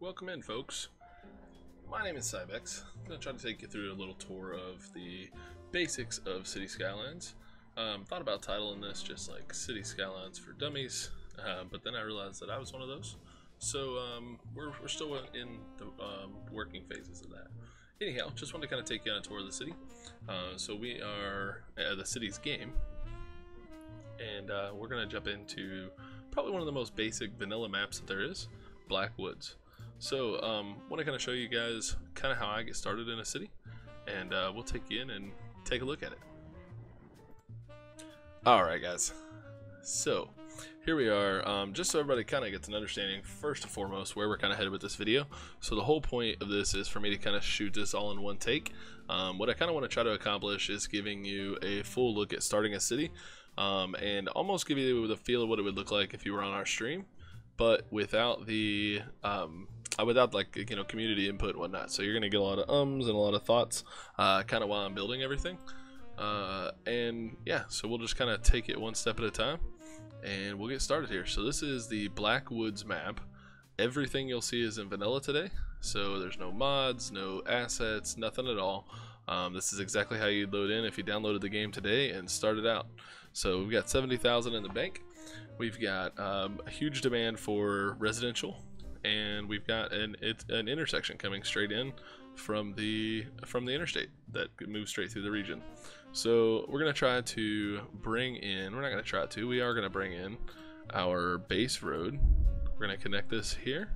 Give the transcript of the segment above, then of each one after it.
welcome in folks. My name is Sybex. I'm going to try to take you through a little tour of the basics of City Skylines. Um, thought about titling this just like City Skylines for Dummies, uh, but then I realized that I was one of those. So um, we're, we're still in the um, working phases of that. Anyhow, just wanted to kind of take you on a tour of the city. Uh, so we are at the city's game, and uh, we're going to jump into probably one of the most basic vanilla maps that there is, Black Woods. So, um, want to kind of show you guys kind of how I get started in a city, and uh, we'll take you in and take a look at it. Alright guys, so here we are, um, just so everybody kind of gets an understanding first and foremost where we're kind of headed with this video. So the whole point of this is for me to kind of shoot this all in one take. Um, what I kind of want to try to accomplish is giving you a full look at starting a city, um, and almost give you the feel of what it would look like if you were on our stream, but without the um, without like you know community input and whatnot. So you're gonna get a lot of ums and a lot of thoughts, uh, kind of while I'm building everything. Uh, and yeah, so we'll just kind of take it one step at a time, and we'll get started here. So this is the Blackwoods map. Everything you'll see is in vanilla today, so there's no mods, no assets, nothing at all. Um, this is exactly how you'd load in if you downloaded the game today and started out. So we've got 70,000 in the bank. We've got um, a huge demand for residential and we've got an it's an intersection coming straight in from the from the interstate that moves straight through the region. So we're gonna try to bring in. We're not gonna try to. We are gonna bring in our base road. We're gonna connect this here,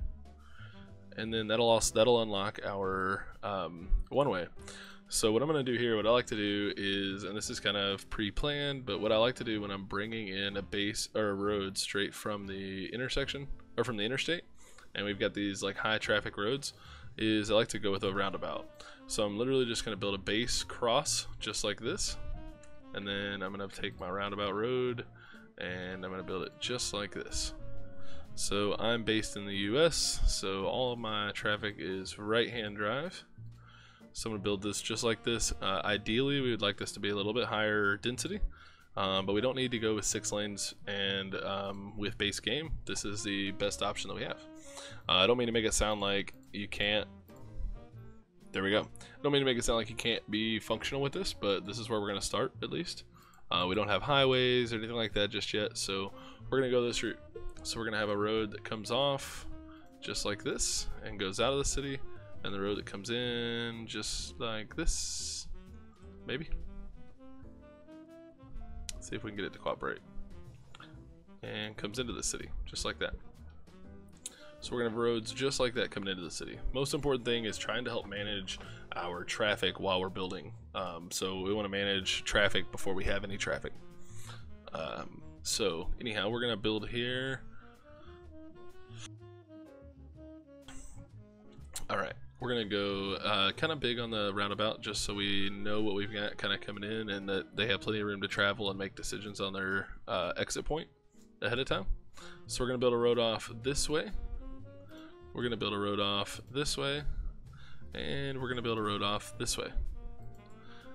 and then that'll also that'll unlock our um, one way. So what I'm going to do here, what I like to do is, and this is kind of pre-planned, but what I like to do when I'm bringing in a base or a road straight from the intersection or from the interstate and we've got these like high traffic roads is I like to go with a roundabout. So I'm literally just going to build a base cross just like this. And then I'm going to take my roundabout road and I'm going to build it just like this. So I'm based in the US, so all of my traffic is right hand drive. So I'm going to build this just like this. Uh, ideally, we would like this to be a little bit higher density. Um, but we don't need to go with six lanes and um, with base game. This is the best option that we have. Uh, I don't mean to make it sound like you can't. There we go. I don't mean to make it sound like you can't be functional with this, but this is where we're going to start at least. Uh, we don't have highways or anything like that just yet, so we're going to go this route. So we're going to have a road that comes off just like this and goes out of the city, and the road that comes in just like this, maybe. See if we can get it to cooperate. And comes into the city, just like that. So we're gonna have roads just like that coming into the city. Most important thing is trying to help manage our traffic while we're building. Um, so we want to manage traffic before we have any traffic. Um, so anyhow, we're gonna build here. All right, we're gonna go uh, kind of big on the roundabout just so we know what we've got kind of coming in and that they have plenty of room to travel and make decisions on their uh, exit point ahead of time. So we're gonna build a road off this way we're going to build a road off this way, and we're going to build a road off this way.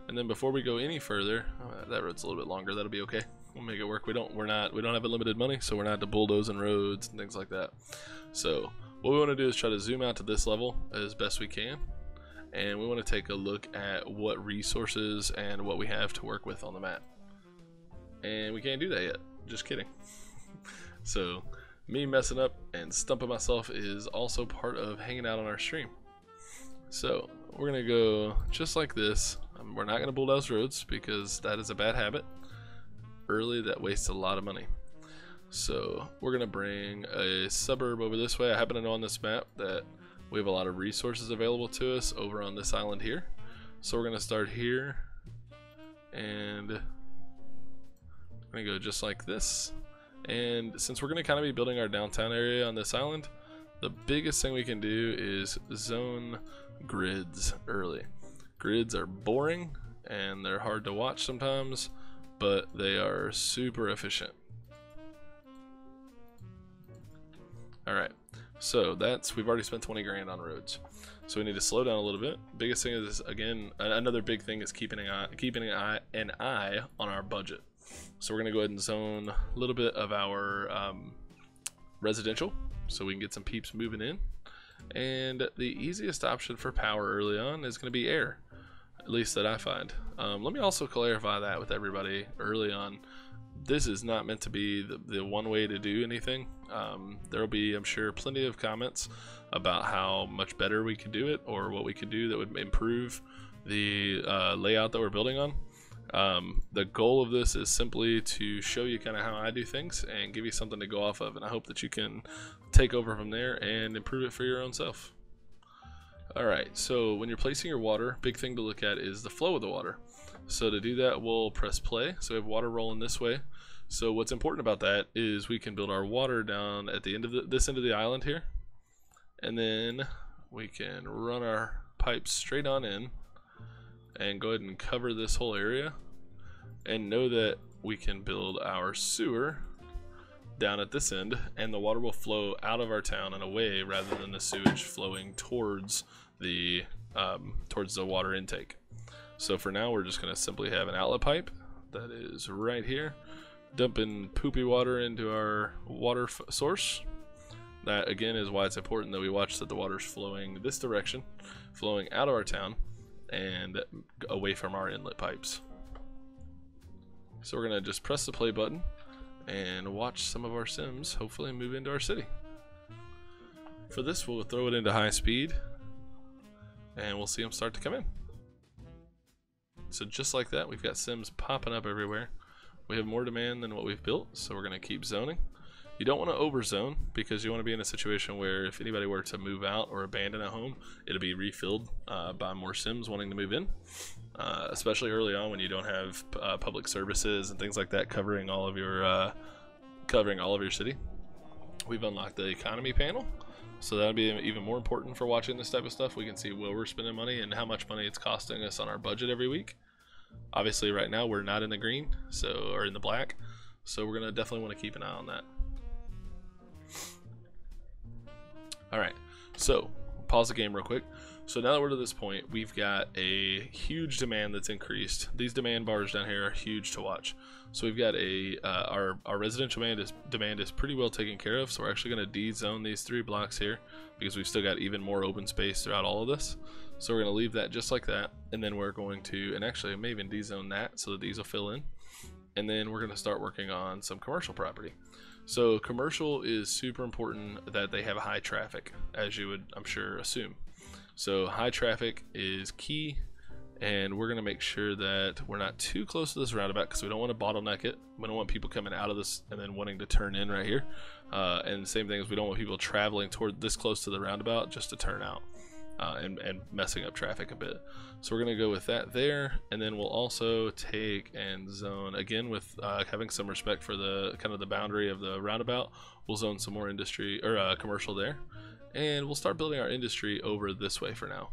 And then before we go any further, oh, that road's a little bit longer. That'll be okay. We'll make it work. We don't. We're not. We don't have unlimited money, so we're not to bulldozing roads and things like that. So what we want to do is try to zoom out to this level as best we can, and we want to take a look at what resources and what we have to work with on the map. And we can't do that yet. Just kidding. so me messing up and stumping myself is also part of hanging out on our stream. So we're gonna go just like this. Um, we're not gonna bulldoze roads because that is a bad habit. Early, that wastes a lot of money. So we're gonna bring a suburb over this way. I happen to know on this map that we have a lot of resources available to us over on this island here. So we're gonna start here and we're gonna go just like this and since we're going to kind of be building our downtown area on this island, the biggest thing we can do is zone grids early. Grids are boring and they're hard to watch sometimes, but they are super efficient. Alright, so that's, we've already spent 20 grand on roads. So we need to slow down a little bit. Biggest thing is, again, another big thing is keeping an eye, keeping an eye, an eye on our budget. So we're gonna go ahead and zone a little bit of our um, residential so we can get some peeps moving in. And the easiest option for power early on is going to be air, at least that I find. Um, let me also clarify that with everybody early on. This is not meant to be the, the one way to do anything. Um, there will be, I'm sure, plenty of comments about how much better we could do it or what we could do that would improve the uh, layout that we're building on. Um, the goal of this is simply to show you kind of how I do things and give you something to go off of, and I hope that you can take over from there and improve it for your own self. Alright, so when you're placing your water, big thing to look at is the flow of the water. So to do that, we'll press play. So we have water rolling this way. So what's important about that is we can build our water down at the end of the, this end of the island here. And then we can run our pipes straight on in and go ahead and cover this whole area and know that we can build our sewer down at this end and the water will flow out of our town and away rather than the sewage flowing towards the um, towards the water intake. So for now we're just going to simply have an outlet pipe that is right here dumping poopy water into our water source. That again is why it's important that we watch that the water is flowing this direction flowing out of our town and away from our inlet pipes. So we're to just press the play button and watch some of our sims hopefully move into our city. For this we'll throw it into high speed and we'll see them start to come in. So just like that we've got sims popping up everywhere. We have more demand than what we've built so we're to keep zoning. You don't want to overzone because you want to be in a situation where if anybody were to move out or abandon a home, it'll be refilled uh, by more Sims wanting to move in. Uh, especially early on when you don't have uh, public services and things like that covering all of your uh, covering all of your city. We've unlocked the economy panel, so that'll be even more important for watching this type of stuff. We can see where we're spending money and how much money it's costing us on our budget every week. Obviously, right now we're not in the green, so or in the black, so we're gonna definitely want to keep an eye on that. Alright, so pause the game real quick. So now that we're to this point, we've got a huge demand that's increased. These demand bars down here are huge to watch. So we've got a uh, our our residential demand is demand is pretty well taken care of. So we're actually going to de-zone these three blocks here because we've still got even more open space throughout all of this. So we're going to leave that just like that, and then we're going to and actually I may even de-zone that so that these will fill in, and then we're going to start working on some commercial property. So commercial is super important that they have high traffic, as you would, I'm sure, assume. So high traffic is key, and we're gonna make sure that we're not too close to this roundabout because we don't want to bottleneck it. We don't want people coming out of this and then wanting to turn in right here. Uh, and same thing is we don't want people traveling toward this close to the roundabout just to turn out uh, and, and messing up traffic a bit. So we're going to go with that there, and then we'll also take and zone, again with uh, having some respect for the kind of the boundary of the roundabout, we'll zone some more industry, or uh, commercial there, and we'll start building our industry over this way for now.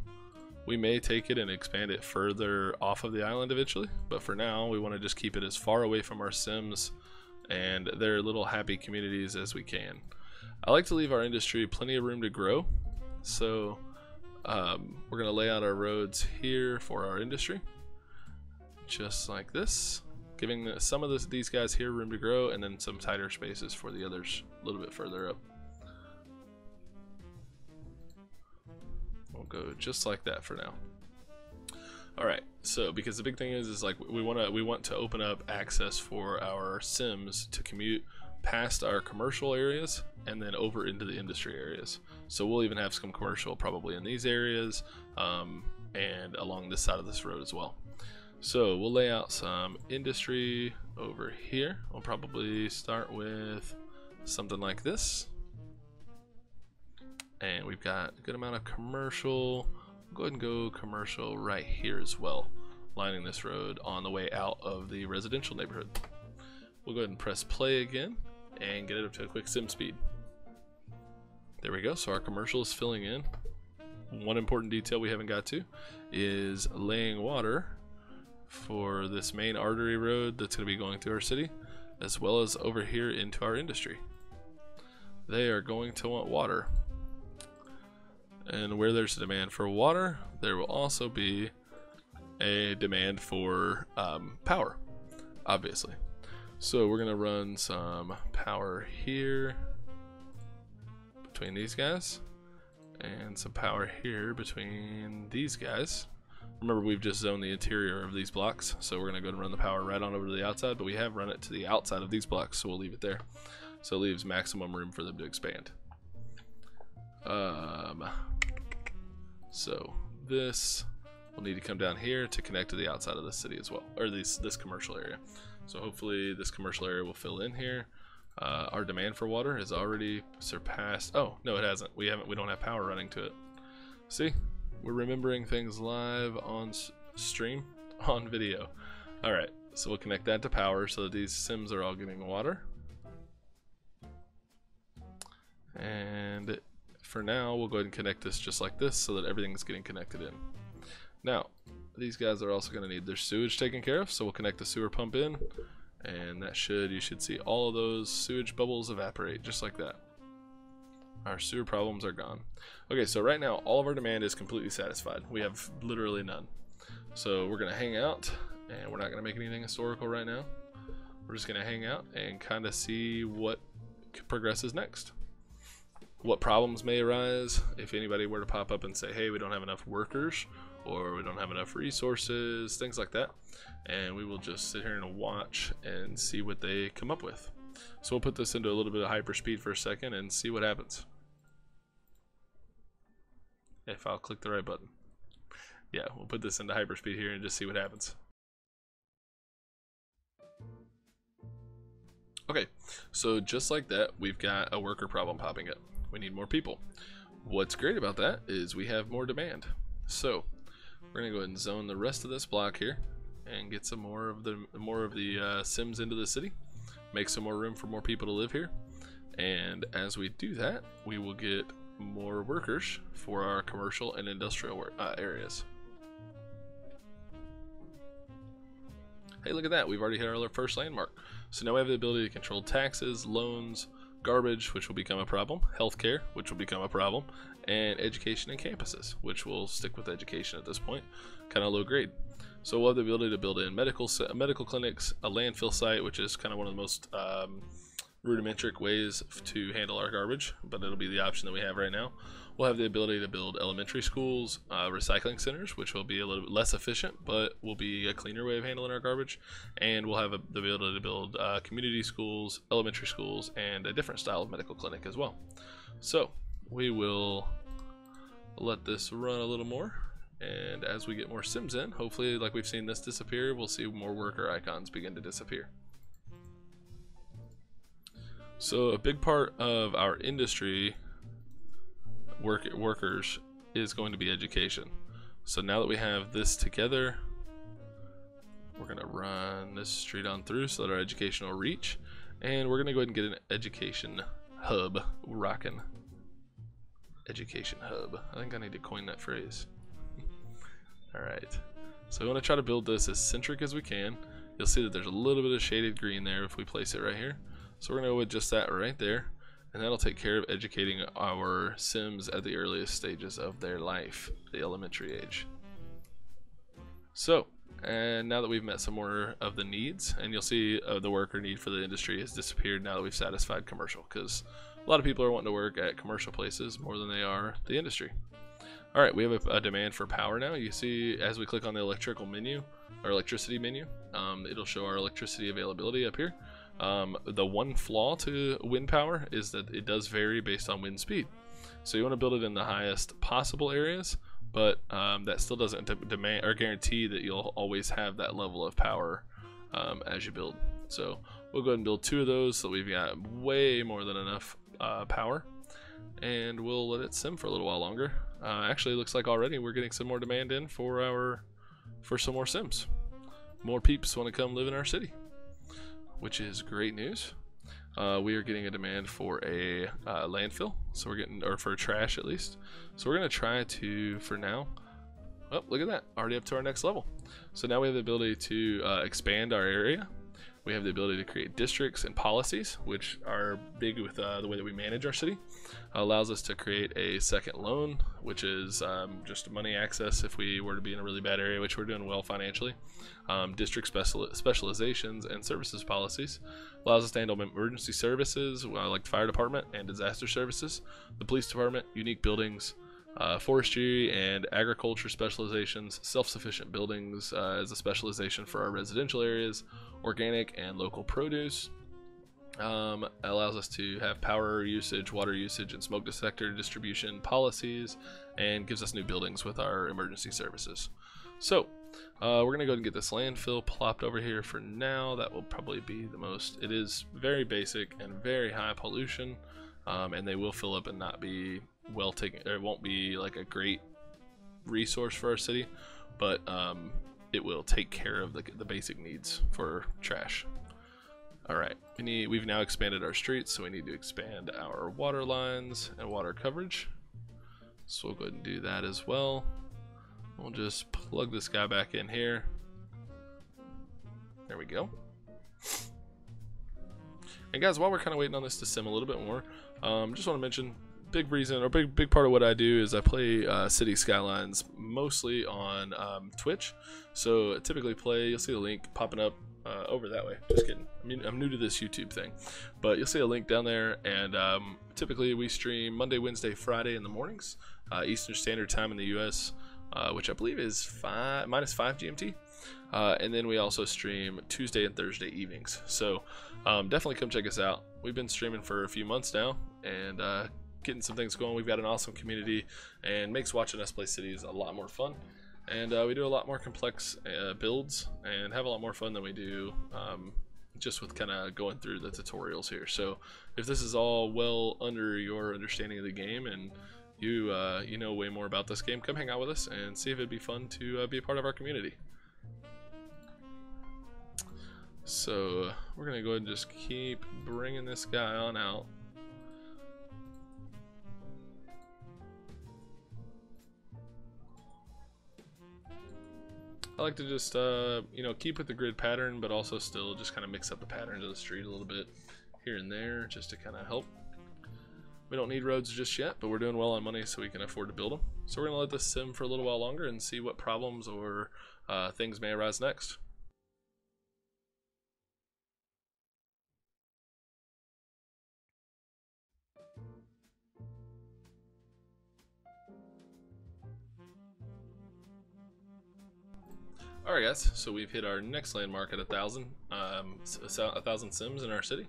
We may take it and expand it further off of the island eventually, but for now we want to just keep it as far away from our sims and their little happy communities as we can. I like to leave our industry plenty of room to grow, so um, we're going to lay out our roads here for our industry, just like this, giving some of this, these guys here room to grow, and then some tighter spaces for the others a little bit further up. We'll go just like that for now. All right, so because the big thing is, is like we want to we want to open up access for our Sims to commute past our commercial areas and then over into the industry areas. So we'll even have some commercial probably in these areas um, and along this side of this road as well. So we'll lay out some industry over here. We'll probably start with something like this. And we've got a good amount of commercial. Go ahead and go commercial right here as well, lining this road on the way out of the residential neighborhood. We'll go ahead and press play again and get it up to a quick sim speed. There we go, so our commercial is filling in. One important detail we haven't got to is laying water for this main artery road that's going to be going through our city, as well as over here into our industry. They are going to want water. And where there's a demand for water, there will also be a demand for um, power, obviously. So we're going to run some power here between these guys. and some power here between these guys. Remember, we've just zoned the interior of these blocks, so we're going to go and run the power right on over to the outside, but we have run it to the outside of these blocks, so we'll leave it there. So it leaves maximum room for them to expand. Um, so this will need to come down here to connect to the outside of the city as well, or this, this commercial area. So hopefully this commercial area will fill in here. Uh, our demand for water has already surpassed. Oh no, it hasn't. We haven't. We don't have power running to it. See, we're remembering things live on stream, on video. All right, so we'll connect that to power so that these sims are all getting water. And for now, we'll go ahead and connect this just like this so that everything's getting connected in. Now, these guys are also going to need their sewage taken care of, so we'll connect the sewer pump in and that should you should see all of those sewage bubbles evaporate just like that. Our sewer problems are gone. Okay so right now all of our demand is completely satisfied. We have literally none. So we're gonna hang out and we're not gonna make anything historical right now. We're just gonna hang out and kind of see what progresses next. What problems may arise if anybody were to pop up and say hey we don't have enough workers or we don't have enough resources things like that and we will just sit here and watch and see what they come up with. So we'll put this into a little bit of hyperspeed for a second and see what happens. If I'll click the right button. Yeah, we'll put this into hyperspeed here and just see what happens. Okay, so just like that, we've got a worker problem popping up. We need more people. What's great about that is we have more demand. So, we're gonna go ahead and zone the rest of this block here and get some more of the more of the uh, Sims into the city, make some more room for more people to live here, and as we do that, we will get more workers for our commercial and industrial uh, areas. Hey, look at that! We've already hit our first landmark. So now we have the ability to control taxes, loans, garbage, which will become a problem, healthcare, which will become a problem, and education and campuses, which will stick with education at this point, kind of low grade. So we'll have the ability to build in medical medical clinics, a landfill site, which is kind of one of the most um, rudimentary ways to handle our garbage, but it'll be the option that we have right now. We'll have the ability to build elementary schools, uh, recycling centers, which will be a little bit less efficient, but will be a cleaner way of handling our garbage. And we'll have a, the ability to build uh, community schools, elementary schools, and a different style of medical clinic as well. So we will let this run a little more and as we get more sims in, hopefully like we've seen this disappear, we'll see more worker icons begin to disappear. So a big part of our industry work workers is going to be education. So now that we have this together, we're gonna run this street on through so that our education will reach. And we're gonna go ahead and get an education hub rocking. Education hub. I think I need to coin that phrase. Alright, so we want to try to build this as centric as we can. You'll see that there's a little bit of shaded green there if we place it right here. So we're going to go with just that right there. And that'll take care of educating our Sims at the earliest stages of their life, the elementary age. So, and now that we've met some more of the needs, and you'll see uh, the worker need for the industry has disappeared now that we've satisfied commercial, because a lot of people are wanting to work at commercial places more than they are the industry. All right, we have a, a, demand for power now. You see, as we click on the electrical menu, our electricity menu, um, it'll show our electricity availability up here. Um, the one flaw to wind power is that it does vary based on wind speed. So you want to build it in the highest possible areas, but um, that still doesn't demand or guarantee that you'll always have that level of power um, as you build. So we'll go ahead and build two of those so we've got way more than enough uh, power and we'll let it sim for a little while longer. Uh, actually, looks like already we're getting some more demand in for our for some more sims. More peeps want to come live in our city, which is great news. Uh, we are getting a demand for a uh, landfill, so we're getting or for trash at least. So we're gonna try to for now. Oh, look at that! Already up to our next level. So now we have the ability to uh, expand our area we have the ability to create districts and policies, which are big with uh, the way that we manage our city. Uh, allows us to create a second loan, which is um, just money access if we were to be in a really bad area, which we're doing well financially. Um, district special specializations and services policies allows us to handle emergency services uh, like the fire department and disaster services, the police department, unique buildings, uh, forestry and agriculture specializations, self-sufficient buildings uh, as a specialization for our residential areas, organic and local produce. Um, allows us to have power usage, water usage, and smoke detector distribution policies, and gives us new buildings with our emergency services. So, uh, we're gonna go and get this landfill plopped over here for now. That will probably be the most. It is very basic and very high pollution, um, and they will fill up and not be well taken. It won't be like a great resource for our city, but um, it will take care of the, the basic needs for trash. All right, we need. We've now expanded our streets, so we need to expand our water lines and water coverage. So we'll go ahead and do that as well. We'll just plug this guy back in here. There we go. And guys, while we're kind of waiting on this to sim a little bit more, um, just want to mention big reason or big big part of what I do is I play uh, City Skylines mostly on um, Twitch. So I typically play. You'll see the link popping up uh, over that way. Just kidding. I mean, I'm new to this YouTube thing, but you'll see a link down there. And um, typically we stream Monday, Wednesday, Friday in the mornings, uh, Eastern Standard Time in the U.S uh, which I believe is five minus five GMT. Uh, and then we also stream Tuesday and Thursday evenings. So um, definitely come check us out. We've been streaming for a few months now and uh, getting some things going. We've got an awesome community and makes watching us play cities a lot more fun. And uh, we do a lot more complex uh, builds and have a lot more fun than we do um, just with kind of going through the tutorials here. So if this is all well under your understanding of the game and you uh, you know way more about this game, come hang out with us and see if it'd be fun to uh, be a part of our community. So we're gonna go ahead and just keep bringing this guy on out. I like to just, uh, you know, keep with the grid pattern, but also still just kind of mix up the patterns of the street a little bit here and there, just to kind of help we don't need roads just yet, but we're doing well on money so we can afford to build them. So we're going to let this sim for a little while longer and see what problems or uh, things may arise next. Alright guys, so we've hit our next landmark at a thousand, um, a thousand sims in our city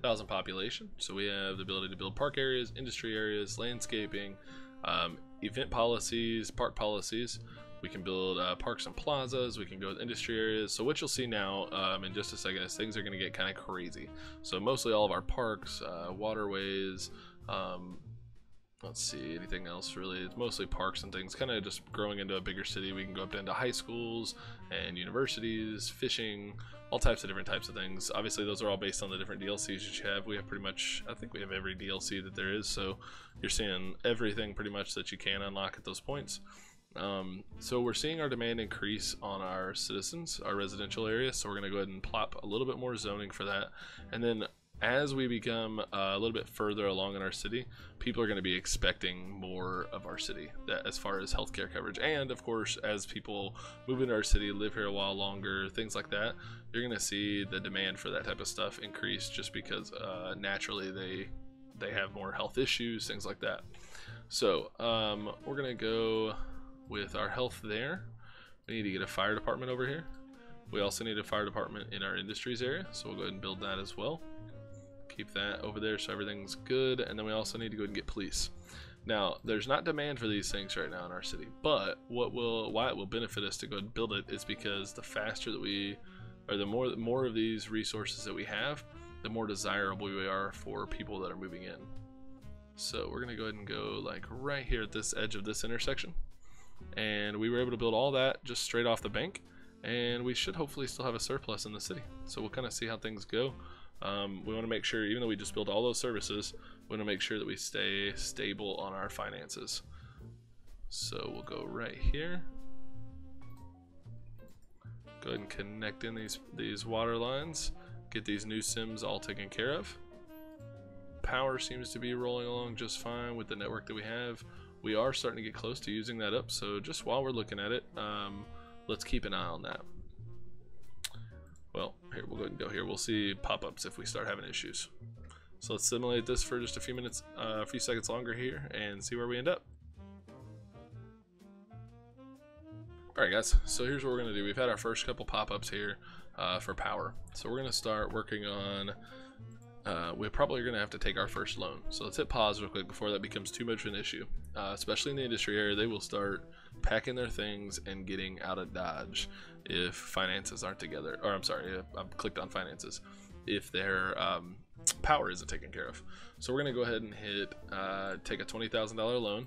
thousand population. So we have the ability to build park areas, industry areas, landscaping, um, event policies, park policies. We can build uh, parks and plazas. We can go with industry areas. So what you'll see now um, in just a second is things are going to get kind of crazy. So mostly all of our parks, uh, waterways, um, let's see anything else really it's mostly parks and things kind of just growing into a bigger city we can go up into high schools and universities fishing all types of different types of things. Obviously, those are all based on the different DLCs that you have. We have pretty much, I think we have every DLC that there is, so you're seeing everything pretty much that you can unlock at those points. Um, so we're seeing our demand increase on our citizens, our residential areas. So we're going to go ahead and plop a little bit more zoning for that. And then as we become uh, a little bit further along in our city, people are going to be expecting more of our city that, as far as healthcare coverage. And of course, as people move into our city, live here a while longer, things like that, you're going to see the demand for that type of stuff increase just because uh, naturally they they have more health issues, things like that. So um, we're going to go with our health there. We need to get a fire department over here. We also need a fire department in our industries area, so we'll go ahead and build that as well keep that over there so everything's good and then we also need to go and get police. Now there's not demand for these things right now in our city but what will why it will benefit us to go and build it is because the faster that we or the more more of these resources that we have the more desirable we are for people that are moving in. So we're gonna go ahead and go like right here at this edge of this intersection. And we were able to build all that just straight off the bank and we should hopefully still have a surplus in the city. So we'll kind of see how things go um, we want to make sure, even though we just built all those services, we want to make sure that we stay stable on our finances. So we'll go right here. Go ahead and connect in these, these water lines. Get these new sims all taken care of. Power seems to be rolling along just fine with the network that we have. We are starting to get close to using that up, so just while we're looking at it, um, let's keep an eye on that. Well, here, we'll go and go here. We'll see pop-ups if we start having issues. So let's simulate this for just a few minutes, uh, a few seconds longer here and see where we end up. Alright guys, so here's what we're going to do. We've had our first couple pop-ups here uh, for power. So we're going to start working on, uh, we're probably going to have to take our first loan. So let's hit pause real quick before that becomes too much of an issue. Uh, especially in the industry area, they will start packing their things and getting out of Dodge if finances aren't together. Or I'm sorry, I clicked on finances. If their um, power isn't taken care of. So we're to go ahead and hit, uh, take a $20,000 loan.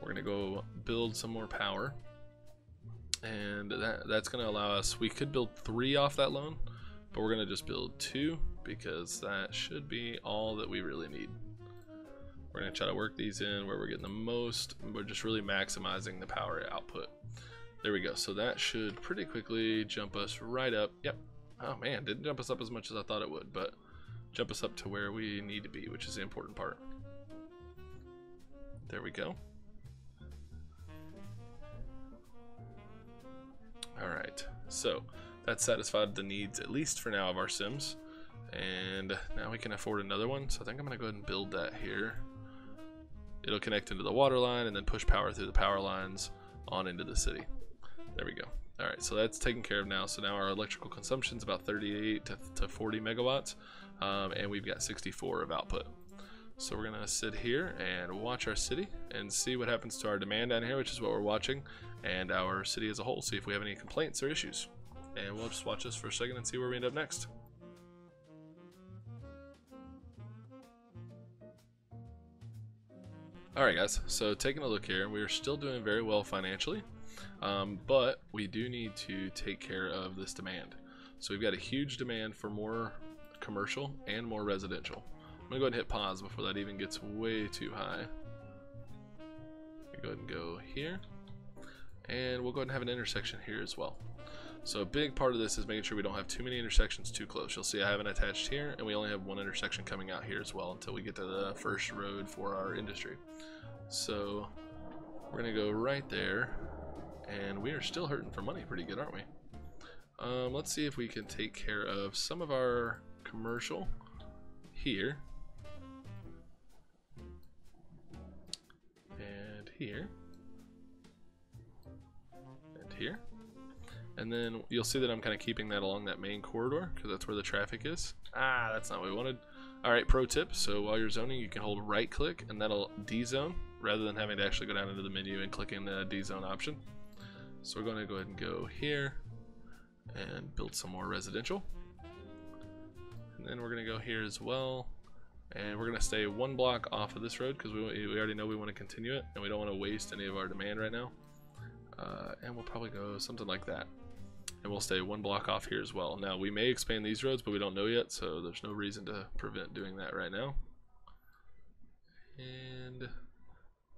We're to go build some more power and that, that's to allow us, we could build three off that loan, but we're to just build two because that should be all that we really need. We're to try to work these in where we're getting the most, we're just really maximizing the power output. There we go, so that should pretty quickly jump us right up, yep, oh man, didn't jump us up as much as I thought it would, but jump us up to where we need to be, which is the important part. There we go. Alright, so that satisfied the needs, at least for now, of our Sims. And now we can afford another one, so I think I'm going to go ahead and build that here. It'll connect into the water line and then push power through the power lines on into the city. There we go. Alright, so that's taken care of now. So now our electrical consumption is about 38 to, to 40 megawatts, um, and we've got 64 of output. So we're to sit here and watch our city and see what happens to our demand down here, which is what we're watching, and our city as a whole, see if we have any complaints or issues. And we'll just watch this for a second and see where we end up next. Alright guys, so taking a look here, we are still doing very well financially, um, but we do need to take care of this demand. So we've got a huge demand for more commercial and more residential. I'm gonna go ahead and hit pause before that even gets way too high. Go ahead and go here. And we'll go ahead and have an intersection here as well. So a big part of this is making sure we don't have too many intersections too close. You'll see I have an attached here, and we only have one intersection coming out here as well until we get to the first road for our industry. So we're gonna go right there, and we are still hurting for money pretty good, aren't we? Um, let's see if we can take care of some of our commercial here. And here. And here. And then you'll see that I'm kind of keeping that along that main corridor because that's where the traffic is. Ah that's not what we wanted. Alright pro tip. So while you're zoning you can hold right click and that'll d-zone rather than having to actually go down into the menu and clicking the d-zone option so we're going to go ahead and go here and build some more residential and then we're going to go here as well and we're going to stay one block off of this road because we, we already know we want to continue it and we don't want to waste any of our demand right now. Uh, and we'll probably go something like that. And we'll stay one block off here as well. Now we may expand these roads but we don't know yet so there's no reason to prevent doing that right now. And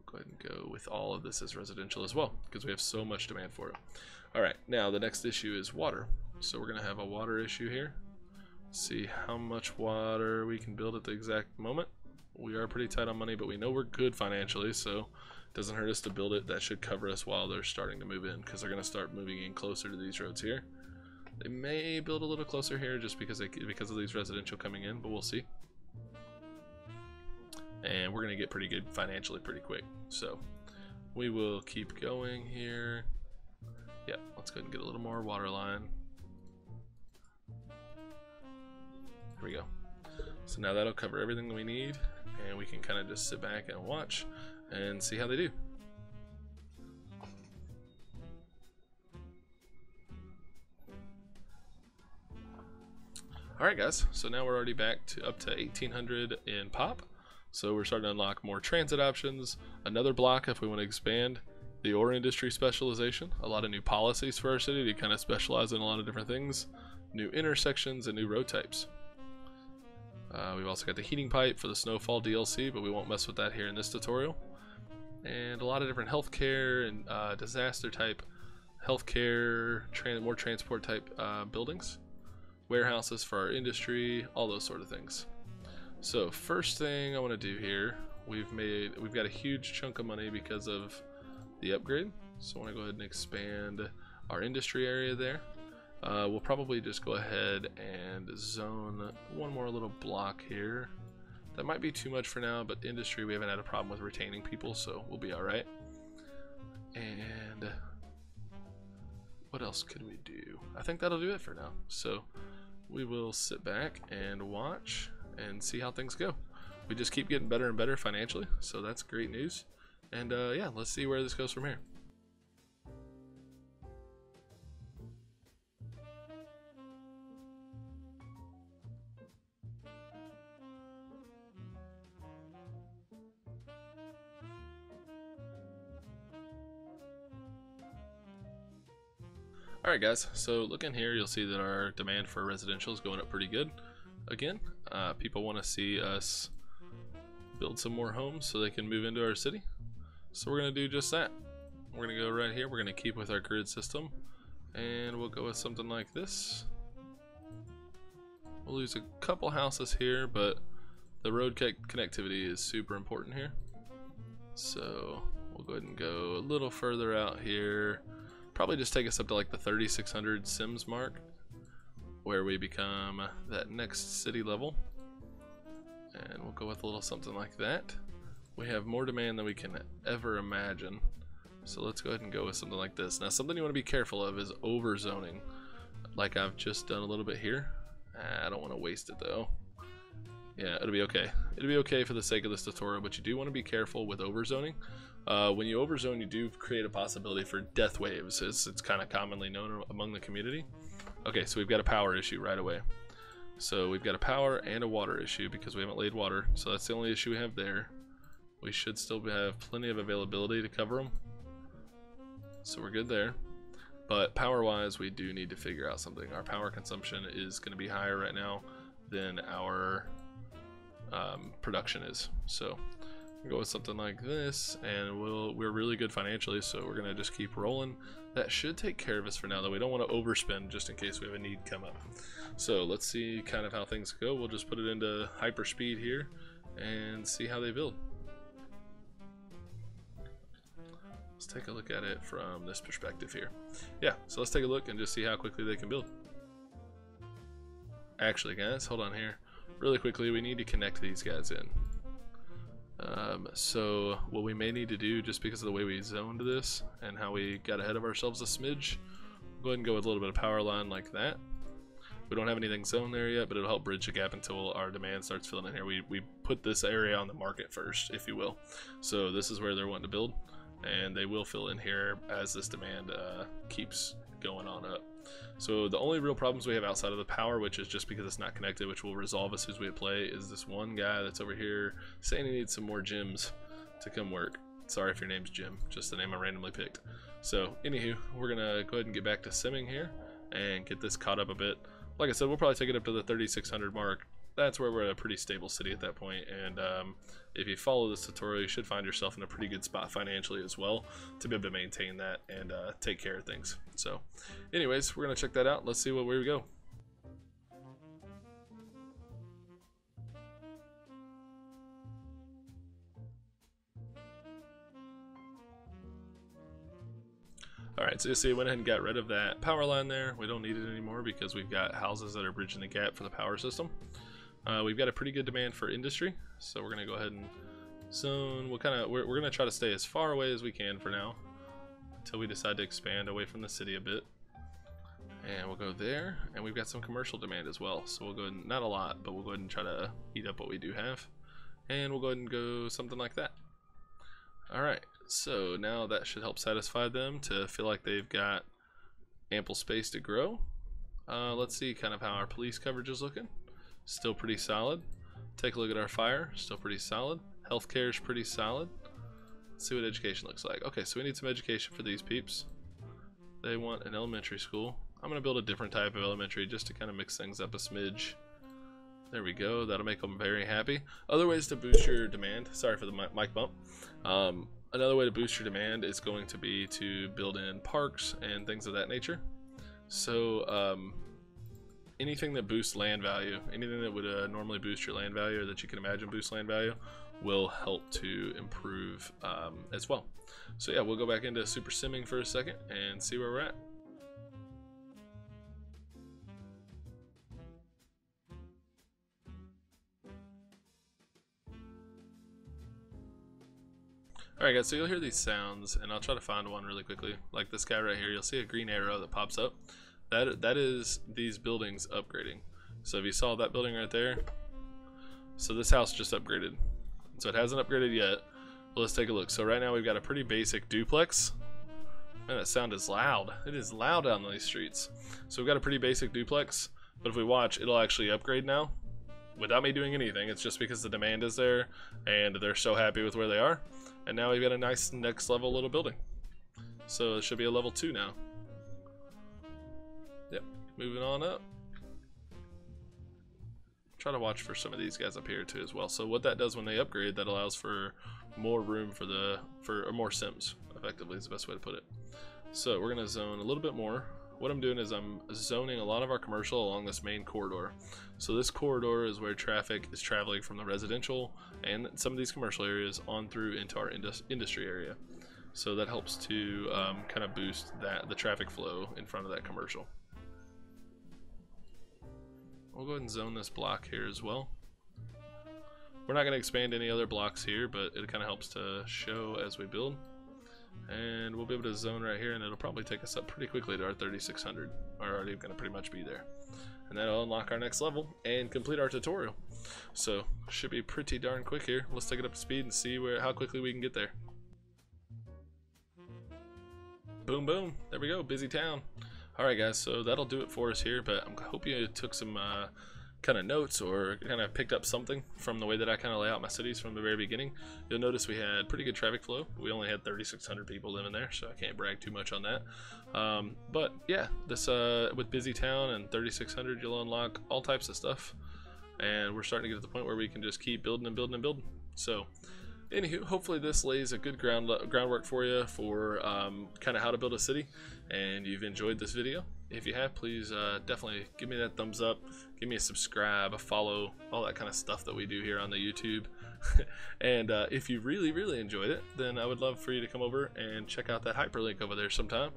go ahead and go with all of this as residential as well because we have so much demand for it. Alright, now the next issue is water. So we're going to have a water issue here see how much water we can build at the exact moment. We are pretty tight on money, but we know we're good financially, so it doesn't hurt us to build it. That should cover us while they're starting to move in, because they're going to start moving in closer to these roads here. They may build a little closer here just because they, because of these residential coming in, but we'll see. And we're going to get pretty good financially pretty quick. So we will keep going here. Yeah, let's go ahead and get a little more water line. we go. So now that'll cover everything we need, and we can kind of just sit back and watch and see how they do. Alright guys, so now we're already back to up to 1800 in pop. So we're starting to unlock more transit options, another block if we want to expand the ore industry specialization, a lot of new policies for our city to kind of specialize in a lot of different things, new intersections and new road types. Uh, we've also got the heating pipe for the Snowfall DLC, but we won't mess with that here in this tutorial. And a lot of different healthcare and uh, disaster type healthcare, tran more transport type uh, buildings, warehouses for our industry, all those sort of things. So first thing I want to do here, we've made we've got a huge chunk of money because of the upgrade. So I want to go ahead and expand our industry area there. Uh, we'll probably just go ahead and zone one more little block here. That might be too much for now, but industry, we haven't had a problem with retaining people, so we'll be alright. And what else can we do? I think that'll do it for now. So we will sit back and watch and see how things go. We just keep getting better and better financially, so that's great news. And uh, yeah, let's see where this goes from here. Alright guys, so looking here, you'll see that our demand for residential is going up pretty good. Again, uh, people want to see us build some more homes so they can move into our city. So we're going to do just that. We're going to go right here, we're going to keep with our grid system, and we'll go with something like this. We'll lose a couple houses here, but the road connectivity is super important here. So we'll go ahead and go a little further out here probably just take us up to like the 3600 sims mark where we become that next city level. And we'll go with a little something like that. We have more demand than we can ever imagine. So let's go ahead and go with something like this. Now something you want to be careful of is over zoning like I've just done a little bit here. I don't want to waste it though. Yeah it'll be okay it'll be okay for the sake of this tutorial but you do want to be careful with over zoning uh, when you overzone, you do create a possibility for death waves, as it's kind of commonly known among the community. Okay, so we've got a power issue right away. So we've got a power and a water issue because we haven't laid water. So that's the only issue we have there. We should still have plenty of availability to cover them. So we're good there. But power-wise, we do need to figure out something. Our power consumption is going to be higher right now than our um, production is. So we'll go with something like this and we'll we're really good financially so we're gonna just keep rolling. That should take care of us for now though. We don't want to overspend just in case we have a need come up. So let's see kind of how things go. We'll just put it into hyper speed here and see how they build. Let's take a look at it from this perspective here. Yeah so let's take a look and just see how quickly they can build. Actually guys hold on here really quickly we need to connect these guys in um, so what we may need to do, just because of the way we zoned this and how we got ahead of ourselves a smidge, go ahead and go with a little bit of power line like that. We don't have anything zoned there yet, but it'll help bridge the gap until our demand starts filling in here. We, we put this area on the market first, if you will. So this is where they're wanting to build, and they will fill in here as this demand uh, keeps going on up. So the only real problems we have outside of the power, which is just because it's not connected, which will resolve as soon as we play, is this one guy that's over here saying he needs some more Jims to come work. Sorry if your name's Jim, just the name I randomly picked. So, anywho, we're gonna go ahead and get back to simming here and get this caught up a bit. Like I said, we'll probably take it up to the 3600 mark that's where we're at a pretty stable city at that point and um, if you follow this tutorial you should find yourself in a pretty good spot financially as well to be able to maintain that and uh, take care of things so anyways we're gonna check that out let's see what, where we go Alright, so you see, went ahead and got rid of that power line there. We don't need it anymore because we've got houses that are bridging the gap for the power system. Uh, we've got a pretty good demand for industry, so we're gonna go ahead and zone. We'll kind of we're, we're gonna try to stay as far away as we can for now, until we decide to expand away from the city a bit. And we'll go there, and we've got some commercial demand as well. So we'll go ahead, and, not a lot, but we'll go ahead and try to eat up what we do have, and we'll go ahead and go something like that. All right, so now that should help satisfy them to feel like they've got ample space to grow. Uh, let's see kind of how our police coverage is looking still pretty solid. Take a look at our fire, still pretty solid. Healthcare is pretty solid. Let's see what education looks like. Okay, so we need some education for these peeps. They want an elementary school. I'm going to build a different type of elementary just to kind of mix things up a smidge. There we go. That'll make them very happy. Other ways to boost your demand. Sorry for the mic bump. Um, another way to boost your demand is going to be to build in parks and things of that nature. So um, anything that boosts land value, anything that would uh, normally boost your land value or that you can imagine boost land value, will help to improve um, as well. So yeah, we'll go back into super simming for a second and see where we're at. Alright guys, so you'll hear these sounds, and I'll try to find one really quickly. Like this guy right here, you'll see a green arrow that pops up. That That is these buildings upgrading. So if you saw that building right there, so this house just upgraded. So it hasn't upgraded yet. Let's take a look. So right now we've got a pretty basic duplex. Man, that sound is loud. It is loud on these streets. So we've got a pretty basic duplex, but if we watch, it'll actually upgrade now without me doing anything. It's just because the demand is there and they're so happy with where they are. And now we've got a nice next level little building. So it should be a level 2 now. Moving on up. Try to watch for some of these guys up here too as well. So what that does when they upgrade, that allows for more room for the, for more sims, effectively is the best way to put it. So we're gonna zone a little bit more what I'm doing is I'm zoning a lot of our commercial along this main corridor. So this corridor is where traffic is traveling from the residential and some of these commercial areas on through into our indus industry area. So that helps to um, kind of boost that the traffic flow in front of that commercial. We'll go ahead and zone this block here as well. We're not going to expand any other blocks here, but it kind of helps to show as we build. And we'll be able to zone right here and it'll probably take us up pretty quickly to our 3600 we're already going to pretty much be there. And that'll unlock our next level and complete our tutorial. So should be pretty darn quick here. Let's take it up to speed and see where how quickly we can get there. Boom boom. There we go. Busy town alright guys so that'll do it for us here but I hope you took some uh, kind of notes or kind of picked up something from the way that I kind of lay out my cities from the very beginning, you'll notice we had pretty good traffic flow. We only had 3,600 people living there, so I can't brag too much on that. Um, but yeah, this uh, with Busy Town and 3,600, you'll unlock all types of stuff. And we're starting to get to the point where we can just keep building and building and building. So anywho, hopefully this lays a good ground groundwork for you for um, kind of how to build a city, and you've enjoyed this video. If you have, please uh, definitely give me that thumbs up, give me a subscribe, a follow, all that kind of stuff that we do here on the YouTube. and uh, if you really, really enjoyed it, then I would love for you to come over and check out that hyperlink over there sometime.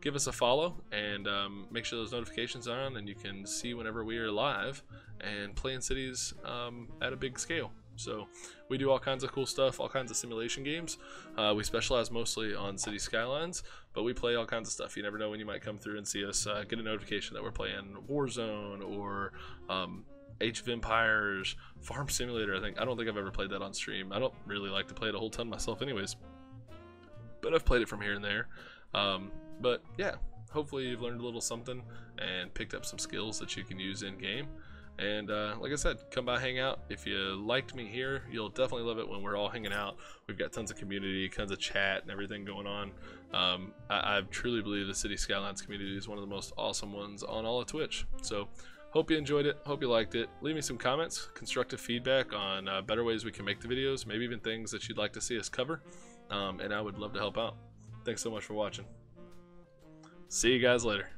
Give us a follow and um, make sure those notifications are on, and you can see whenever we are live and playing cities um, at a big scale. So we do all kinds of cool stuff, all kinds of simulation games. Uh, we specialize mostly on City Skylines, but we play all kinds of stuff. You never know when you might come through and see us uh, get a notification that we're playing Warzone or um, Age of Empires, Farm Simulator. I think I don't think I've ever played that on stream. I don't really like to play it a whole ton myself, anyways. But I've played it from here and there. Um, but yeah, hopefully you've learned a little something and picked up some skills that you can use in game. And uh, like I said, come by, hang out. If you liked me here, you'll definitely love it when we're all hanging out. We've got tons of community, tons of chat, and everything going on. Um, I, I, truly believe the City Skylines community is one of the most awesome ones on all of Twitch. So, hope you enjoyed it. Hope you liked it. Leave me some comments, constructive feedback on uh, better ways we can make the videos, maybe even things that you'd like to see us cover. Um, and I would love to help out. Thanks so much for watching. See you guys later.